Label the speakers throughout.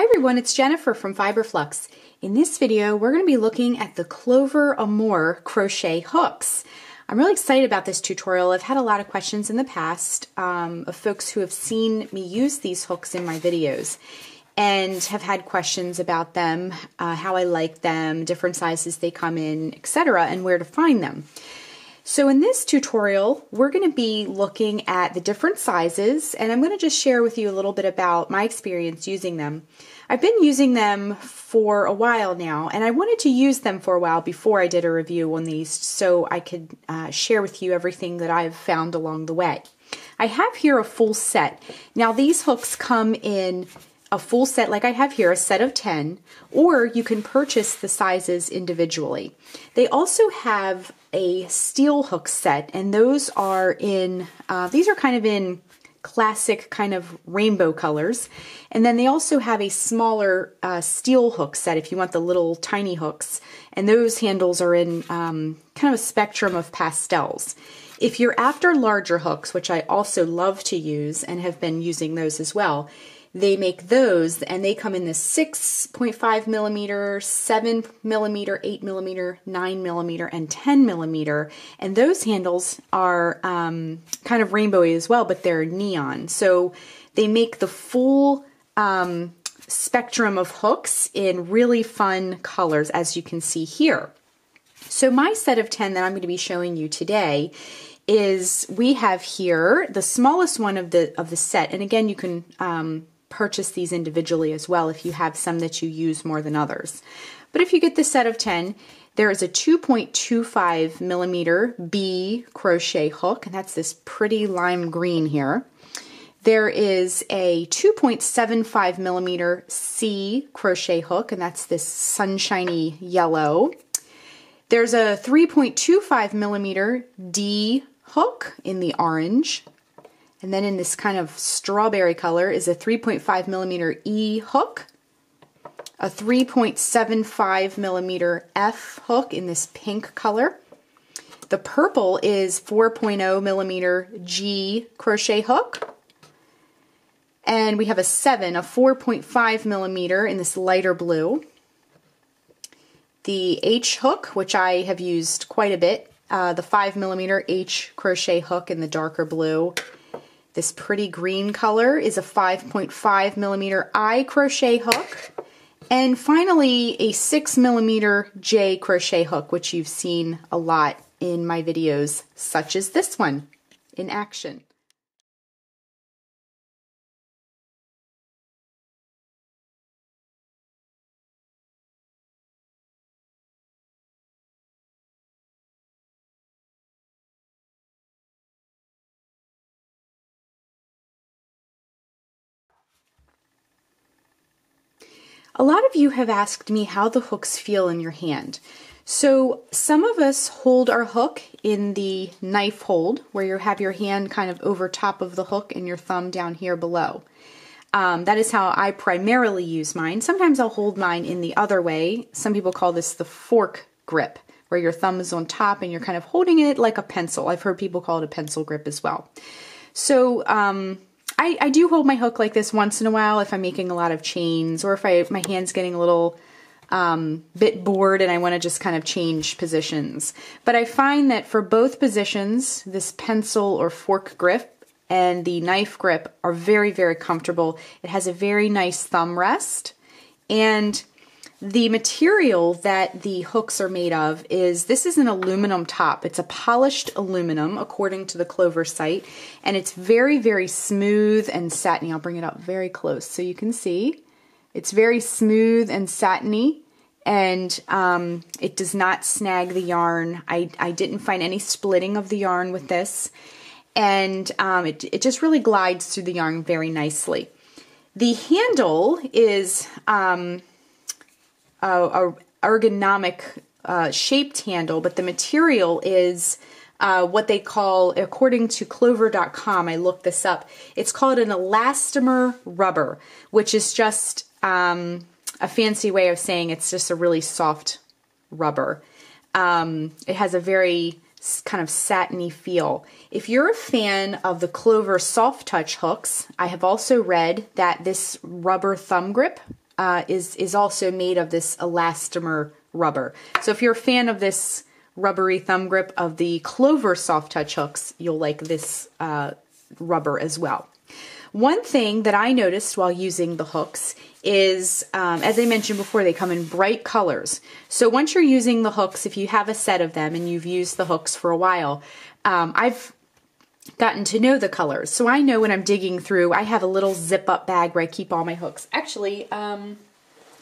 Speaker 1: Hi everyone, it's Jennifer from Fiberflux. In this video, we're going to be looking at the Clover Amour crochet hooks. I'm really excited about this tutorial. I've had a lot of questions in the past um, of folks who have seen me use these hooks in my videos and have had questions about them, uh, how I like them, different sizes they come in, etc., and where to find them. So in this tutorial, we're going to be looking at the different sizes and I'm going to just share with you a little bit about my experience using them. I've been using them for a while now and I wanted to use them for a while before I did a review on these so I could uh, share with you everything that I've found along the way. I have here a full set. Now these hooks come in a full set like I have here, a set of 10, or you can purchase the sizes individually. They also have a steel hook set, and those are in, uh, these are kind of in classic kind of rainbow colors. And then they also have a smaller uh, steel hook set if you want the little tiny hooks. And those handles are in um, kind of a spectrum of pastels. If you're after larger hooks, which I also love to use and have been using those as well, they make those and they come in the 6.5 millimeter, 7 millimeter, 8 millimeter, 9 millimeter, and 10 millimeter. And those handles are um, kind of rainbowy as well, but they're neon. So they make the full um, spectrum of hooks in really fun colors, as you can see here. So my set of 10 that I'm going to be showing you today is we have here the smallest one of the of the set and again you can um, purchase these individually as well if you have some that you use more than others. But if you get the set of 10, there is a 2.25 millimeter B crochet hook, and that's this pretty lime green here. There is a 2.75 millimeter C crochet hook, and that's this sunshiny yellow. There's a 3.25 millimeter D hook in the orange. And then in this kind of strawberry color is a 3.5 millimeter E hook, a 3.75 millimeter F hook in this pink color. The purple is 4.0 millimeter G crochet hook. And we have a 7, a 4.5 millimeter in this lighter blue. The H hook, which I have used quite a bit, uh, the 5 millimeter H crochet hook in the darker blue. This pretty green color is a 5.5 millimeter I crochet hook. And finally, a 6 millimeter J crochet hook, which you've seen a lot in my videos, such as this one in action. A lot of you have asked me how the hooks feel in your hand. So some of us hold our hook in the knife hold where you have your hand kind of over top of the hook and your thumb down here below. Um, that is how I primarily use mine. Sometimes I'll hold mine in the other way. Some people call this the fork grip, where your thumb is on top and you're kind of holding it like a pencil. I've heard people call it a pencil grip as well. So um, I, I do hold my hook like this once in a while if I'm making a lot of chains or if I my hand's getting a little um, bit bored and I want to just kind of change positions. But I find that for both positions, this pencil or fork grip and the knife grip are very, very comfortable. It has a very nice thumb rest and the material that the hooks are made of is this is an aluminum top. It's a polished aluminum according to the Clover site and it's very very smooth and satiny. I'll bring it up very close so you can see. It's very smooth and satiny and um, it does not snag the yarn. I, I didn't find any splitting of the yarn with this and um, it, it just really glides through the yarn very nicely. The handle is um, a, ergonomic uh, shaped handle, but the material is uh, what they call, according to clover.com, I looked this up, it's called an elastomer rubber, which is just um, a fancy way of saying it's just a really soft rubber. Um, it has a very kind of satiny feel. If you're a fan of the Clover soft touch hooks, I have also read that this rubber thumb grip uh, is, is also made of this elastomer rubber. So if you're a fan of this rubbery thumb grip of the Clover Soft Touch hooks, you'll like this uh, rubber as well. One thing that I noticed while using the hooks is, um, as I mentioned before, they come in bright colors. So once you're using the hooks, if you have a set of them and you've used the hooks for a while, um, I've gotten to know the colors. So I know when I'm digging through, I have a little zip up bag where I keep all my hooks. Actually, um,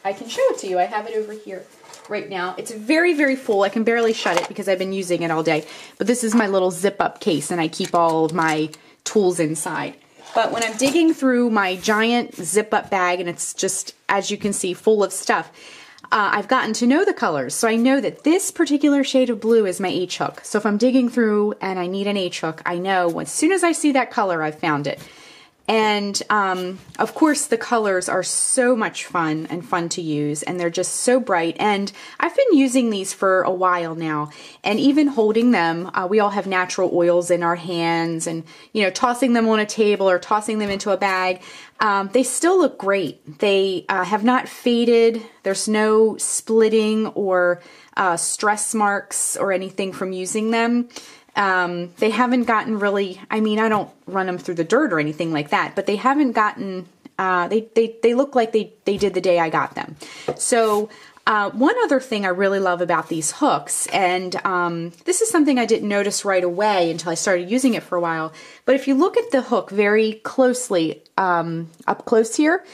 Speaker 1: I can show it to you. I have it over here right now. It's very, very full. I can barely shut it because I've been using it all day. But this is my little zip up case and I keep all of my tools inside. But when I'm digging through my giant zip up bag and it's just, as you can see, full of stuff, uh, I've gotten to know the colors. So I know that this particular shade of blue is my H hook. So if I'm digging through and I need an H hook, I know as soon as I see that color, I've found it. And um, of course, the colors are so much fun and fun to use, and they're just so bright. And I've been using these for a while now, and even holding them, uh, we all have natural oils in our hands, and you know, tossing them on a table or tossing them into a bag. Um, they still look great. They uh, have not faded. There's no splitting or uh, stress marks or anything from using them. Um, they haven't gotten really, I mean, I don't run them through the dirt or anything like that, but they haven't gotten, uh, they, they, they look like they, they did the day I got them. So, uh, one other thing I really love about these hooks, and um, this is something I didn't notice right away until I started using it for a while, but if you look at the hook very closely um, up close here,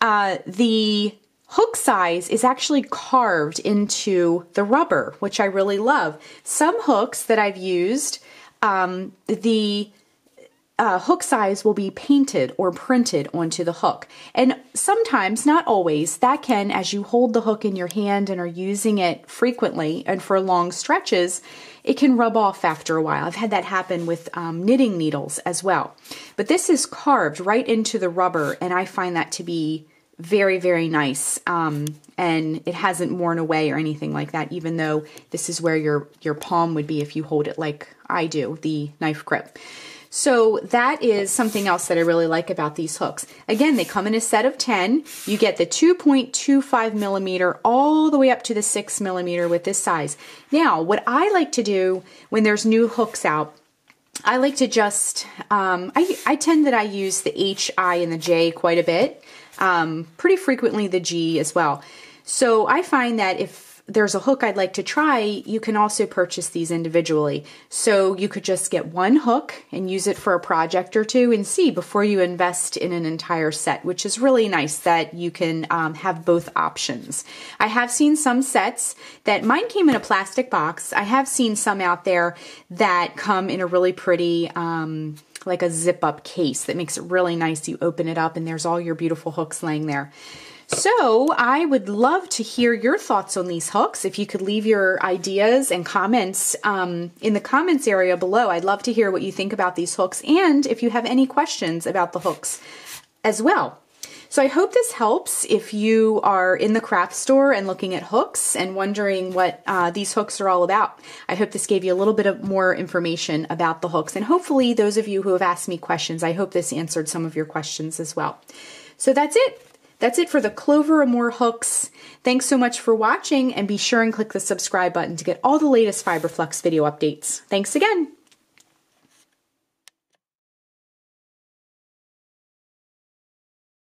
Speaker 1: uh, the hook size is actually carved into the rubber, which I really love. Some hooks that I've used, um, the uh, hook size will be painted or printed onto the hook. And sometimes, not always, that can, as you hold the hook in your hand and are using it frequently and for long stretches, it can rub off after a while. I've had that happen with um, knitting needles as well. But this is carved right into the rubber, and I find that to be very, very nice. Um, and it hasn't worn away or anything like that, even though this is where your, your palm would be if you hold it like I do, the knife grip. So that is something else that I really like about these hooks. Again, they come in a set of 10. You get the 2.25 millimeter all the way up to the 6 millimeter with this size. Now, what I like to do when there's new hooks out, I like to just, um, I, I tend that I use the H, I, and the J quite a bit um, pretty frequently the G as well. So I find that if there's a hook I'd like to try, you can also purchase these individually. So you could just get one hook and use it for a project or two and see before you invest in an entire set, which is really nice that you can um, have both options. I have seen some sets that mine came in a plastic box. I have seen some out there that come in a really pretty um, like a zip up case that makes it really nice. You open it up and there's all your beautiful hooks laying there. So I would love to hear your thoughts on these hooks. If you could leave your ideas and comments um, in the comments area below, I'd love to hear what you think about these hooks and if you have any questions about the hooks as well. So I hope this helps if you are in the craft store and looking at hooks and wondering what uh, these hooks are all about. I hope this gave you a little bit of more information about the hooks and hopefully those of you who have asked me questions, I hope this answered some of your questions as well. So that's it. That's it for the Clover Amour hooks. Thanks so much for watching and be sure and click the subscribe button to get all the latest Fiberflux video updates. Thanks again.